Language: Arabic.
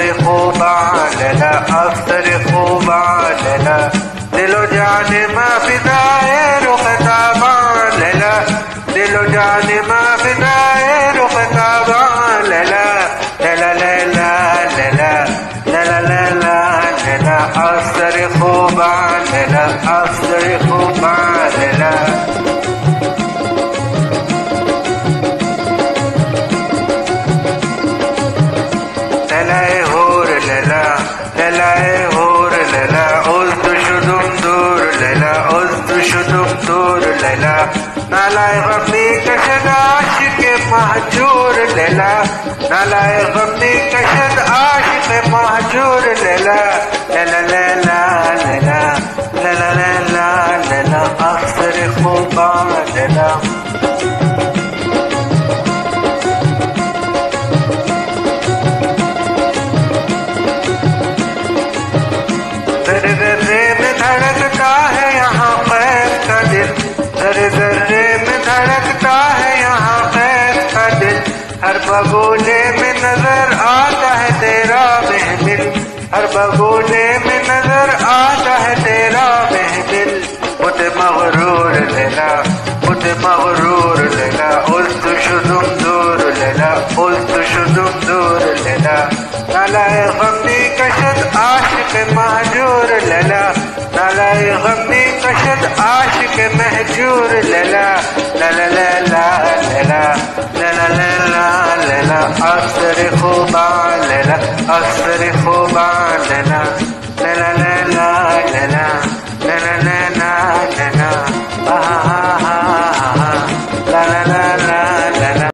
أفترقوا بعدنا أفترقوا بعدنا للجعل ما في داير خطاب لنا للجعل ما في داير لا لا لا لا لا لا لنا لنا أفترقوا بعدنا أفترقوا بعدنا دور للا نالاي غمي كشد عاشق مهجور للا نالاي غمي كشد عاشق مهجور للا للا للا للا للا للا للا أخسر خوبا للا बगोले में नज़र आता है तेरा महदिल हर बगोले में नज़र आता है तेरा महदिल मुझे मगरूर लेला मुझे मगरूर लेला उल्त शुदुम दूर लेला उल्त शुदुम दूर लेला। नालाए गमी कशद आशिक महजूर लला। नालाए गमी कशद आशिक महजूर लला। लला लला लला लला أصرخ بعلنا أصرخ بعلنا لا لا لا